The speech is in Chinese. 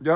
呀